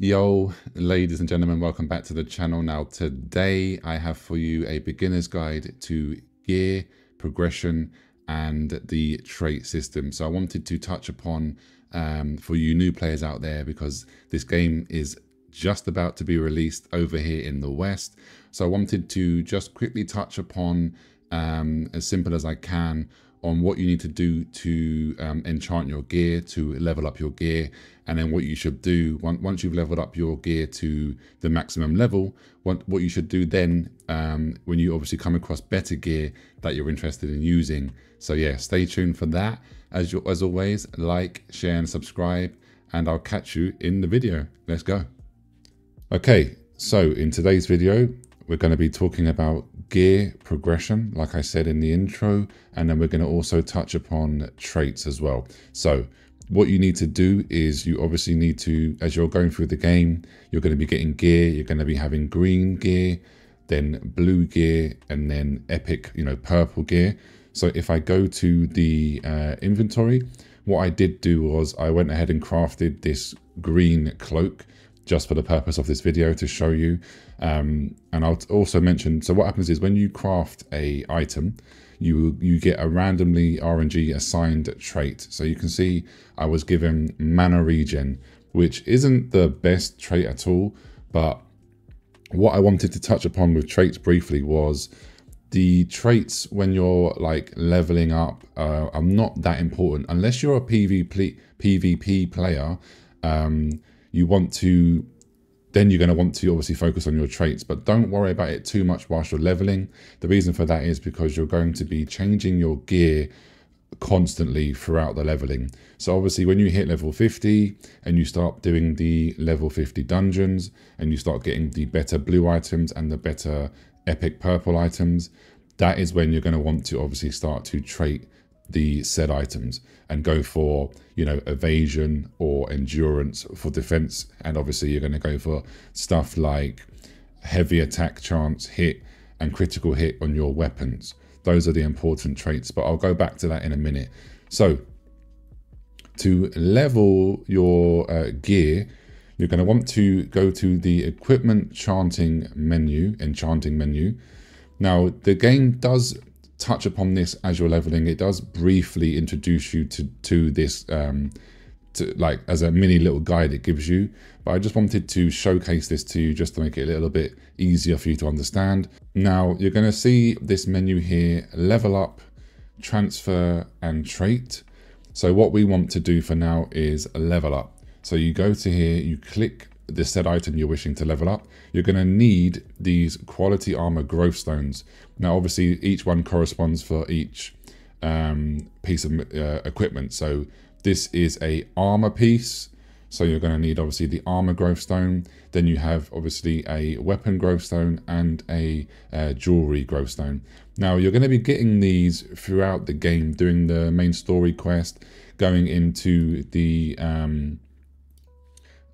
Yo, ladies and gentlemen, welcome back to the channel. Now, today I have for you a beginner's guide to gear, progression, and the trait system. So I wanted to touch upon um, for you new players out there because this game is just about to be released over here in the West. So I wanted to just quickly touch upon um, as simple as I can on what you need to do to um, enchant your gear, to level up your gear, and then what you should do once you've leveled up your gear to the maximum level, what, what you should do then um, when you obviously come across better gear that you're interested in using. So yeah, stay tuned for that. As, you, as always, like, share, and subscribe, and I'll catch you in the video. Let's go. Okay, so in today's video, we're going to be talking about gear progression, like I said in the intro, and then we're going to also touch upon traits as well. So what you need to do is you obviously need to, as you're going through the game, you're going to be getting gear, you're going to be having green gear, then blue gear, and then epic, you know, purple gear. So if I go to the uh, inventory, what I did do was I went ahead and crafted this green cloak just for the purpose of this video to show you. Um, and I'll also mention, so what happens is when you craft a item, you you get a randomly RNG assigned trait. So you can see I was given mana regen, which isn't the best trait at all, but what I wanted to touch upon with traits briefly was the traits when you're like leveling up uh, are not that important unless you're a PvP PvP player. Um, you want to then you're going to want to obviously focus on your traits, but don't worry about it too much whilst you're leveling. The reason for that is because you're going to be changing your gear constantly throughout the leveling. So obviously when you hit level 50 and you start doing the level 50 dungeons and you start getting the better blue items and the better epic purple items, that is when you're going to want to obviously start to trait the said items and go for you know evasion or endurance for defense. And obviously you're going to go for stuff like heavy attack chance hit and critical hit on your weapons. Those are the important traits but i'll go back to that in a minute. So to level your uh, gear you're going to want to go to the equipment chanting menu enchanting menu. Now the game does touch upon this as you're leveling. It does briefly introduce you to to this um, to like as a mini little guide it gives you. But I just wanted to showcase this to you just to make it a little bit easier for you to understand. Now you're going to see this menu here, level up, transfer and trait. So what we want to do for now is level up. So you go to here, you click the said item you're wishing to level up, you're going to need these quality armor growth stones. Now, obviously, each one corresponds for each um, piece of uh, equipment. So this is a armor piece. So you're going to need obviously the armor growth stone. Then you have obviously a weapon growth stone and a uh, jewelry growth stone. Now you're going to be getting these throughout the game, doing the main story quest, going into the um,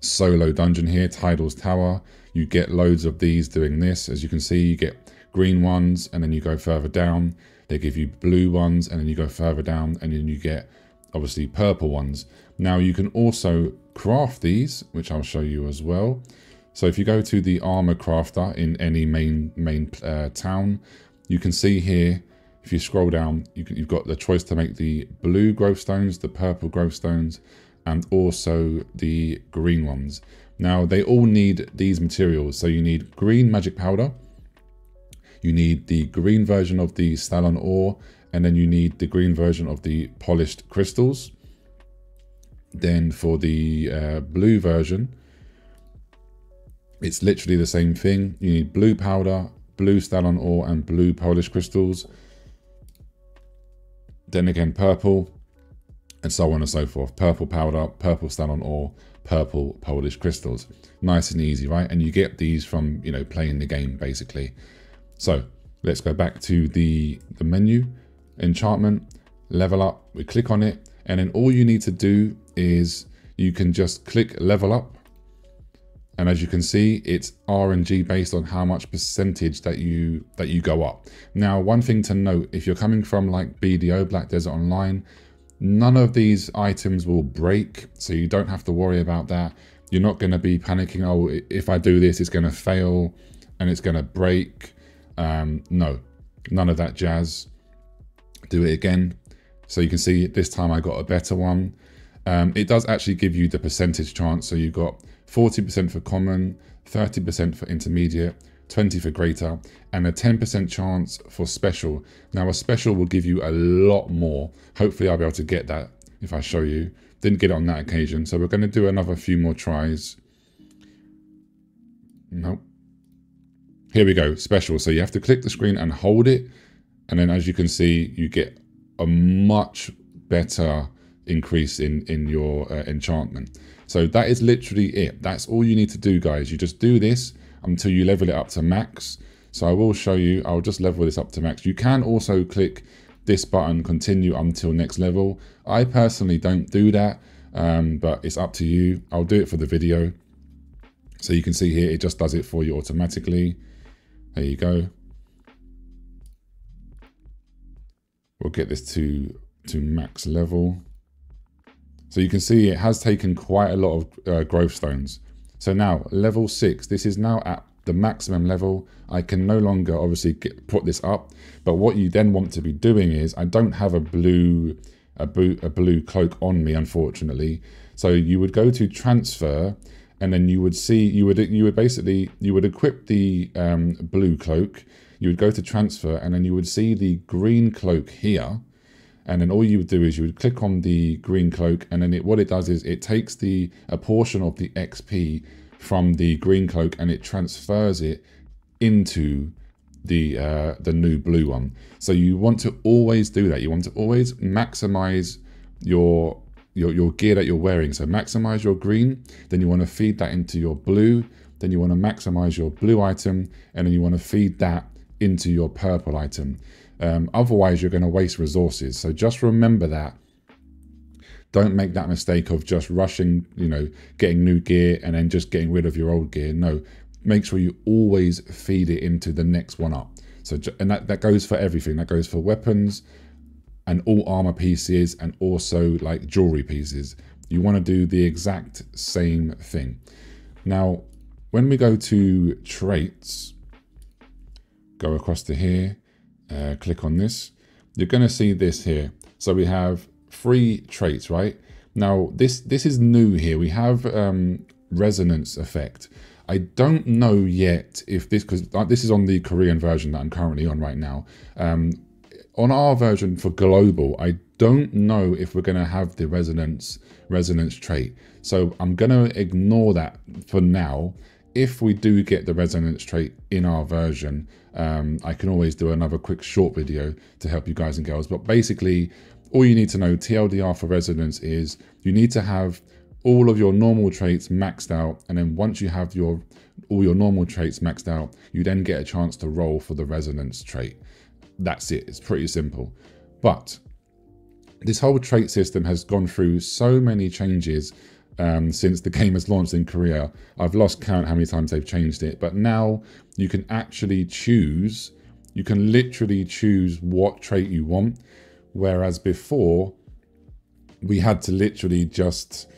solo dungeon here, Tidal's Tower. You get loads of these doing this. As you can see, you get green ones and then you go further down. They give you blue ones and then you go further down and then you get obviously purple ones. Now you can also craft these, which I'll show you as well. So if you go to the armor crafter in any main main uh, town, you can see here, if you scroll down, you can, you've got the choice to make the blue growth stones, the purple growth stones, and also the green ones. Now they all need these materials. So you need green magic powder, you need the green version of the Stalon ore, and then you need the green version of the polished crystals. Then for the uh, blue version, it's literally the same thing. You need blue powder, blue Stalon ore, and blue polished crystals. Then again, purple, and so on and so forth. Purple powder, purple Stalon ore, purple Polish crystals. Nice and easy, right? And you get these from, you know, playing the game, basically. So let's go back to the, the menu, enchantment, level up. We click on it, and then all you need to do is you can just click level up. And as you can see, it's RNG based on how much percentage that you that you go up. Now, one thing to note, if you're coming from like BDO, Black Desert Online, None of these items will break, so you don't have to worry about that. You're not going to be panicking, oh, if I do this, it's going to fail and it's going to break. Um, no, none of that jazz. Do it again. So you can see this time I got a better one. Um, it does actually give you the percentage chance. So you've got 40% for common, 30% for intermediate, 20 for greater, and a 10% chance for special. Now a special will give you a lot more. Hopefully I'll be able to get that if I show you. Didn't get it on that occasion. So we're going to do another few more tries. Nope. Here we go, special. So you have to click the screen and hold it. And then as you can see, you get a much better increase in, in your uh, enchantment. So that is literally it. That's all you need to do, guys. You just do this until you level it up to max. So I will show you, I'll just level this up to max. You can also click this button, continue until next level. I personally don't do that, um, but it's up to you. I'll do it for the video. So you can see here, it just does it for you automatically. There you go. We'll get this to, to max level. So you can see it has taken quite a lot of uh, growth stones. So now level six, this is now at the maximum level. I can no longer obviously get, put this up, but what you then want to be doing is, I don't have a blue, a, blue, a blue cloak on me, unfortunately. So you would go to transfer and then you would see, you would, you would basically, you would equip the um, blue cloak, you would go to transfer and then you would see the green cloak here. And then all you would do is you would click on the green cloak and then it, what it does is it takes the a portion of the XP from the green cloak and it transfers it into the uh, the new blue one. So you want to always do that. You want to always maximize your your, your gear that you're wearing. So maximize your green, then you want to feed that into your blue, then you want to maximize your blue item, and then you want to feed that into your purple item. Um, otherwise, you're going to waste resources. So just remember that. Don't make that mistake of just rushing, you know, getting new gear and then just getting rid of your old gear. No, make sure you always feed it into the next one up. So, and that, that goes for everything. That goes for weapons and all armor pieces and also like jewelry pieces. You want to do the exact same thing. Now, when we go to traits, go across to here, uh, click on this, you're going to see this here. So we have three traits, right? Now, this, this is new here. We have um, resonance effect. I don't know yet if this, because this is on the Korean version that I'm currently on right now. Um, on our version for global, I don't know if we're going to have the resonance resonance trait. So I'm going to ignore that for now. If we do get the resonance trait in our version, um, I can always do another quick short video to help you guys and girls. But basically, all you need to know TLDR for resonance is you need to have all of your normal traits maxed out. And then once you have your all your normal traits maxed out you then get a chance to roll for the resonance trait. That's it. It's pretty simple. But this whole trait system has gone through so many changes um, since the game has launched in Korea. I've lost count how many times they've changed it, but now you can actually choose, you can literally choose what trait you want. Whereas before, we had to literally just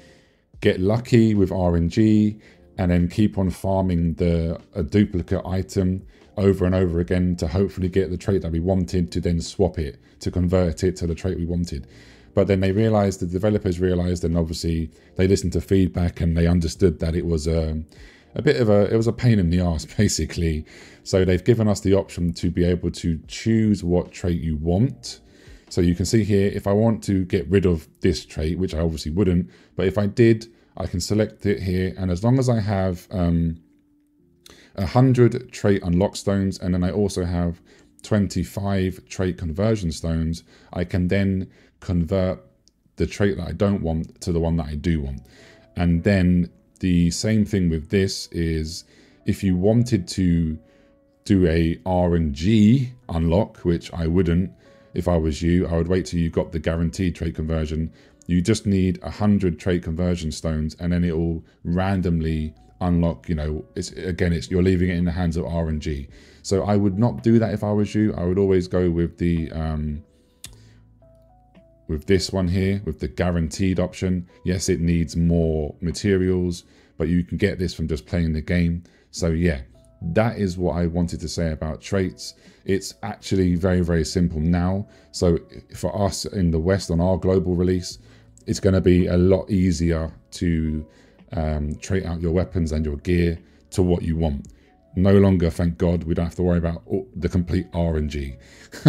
get lucky with RNG and then keep on farming the a duplicate item over and over again to hopefully get the trait that we wanted to then swap it to convert it to the trait we wanted. But then they realized, the developers realized, and obviously they listened to feedback and they understood that it was a, a bit of a, it was a pain in the ass basically. So they've given us the option to be able to choose what trait you want so you can see here, if I want to get rid of this trait, which I obviously wouldn't, but if I did, I can select it here. And as long as I have um, 100 trait unlock stones, and then I also have 25 trait conversion stones, I can then convert the trait that I don't want to the one that I do want. And then the same thing with this is if you wanted to do a RNG unlock, which I wouldn't, if I was you, I would wait till you got the guaranteed trait conversion. You just need hundred trait conversion stones, and then it will randomly unlock. You know, it's again, it's you're leaving it in the hands of RNG. So I would not do that if I was you. I would always go with the um, with this one here, with the guaranteed option. Yes, it needs more materials, but you can get this from just playing the game. So yeah, that is what I wanted to say about traits. It's actually very, very simple now. So for us in the West on our global release, it's going to be a lot easier to um, trait out your weapons and your gear to what you want. No longer, thank God, we don't have to worry about the complete RNG.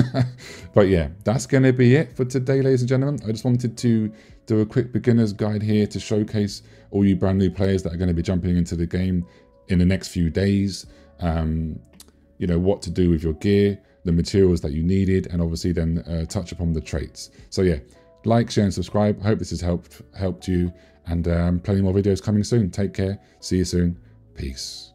but yeah, that's going to be it for today, ladies and gentlemen. I just wanted to do a quick beginner's guide here to showcase all you brand new players that are going to be jumping into the game in the next few days. Um, you know, what to do with your gear, the materials that you needed, and obviously then uh, touch upon the traits. So yeah, like, share, and subscribe. I hope this has helped helped you, and um, plenty more videos coming soon. Take care. See you soon. Peace.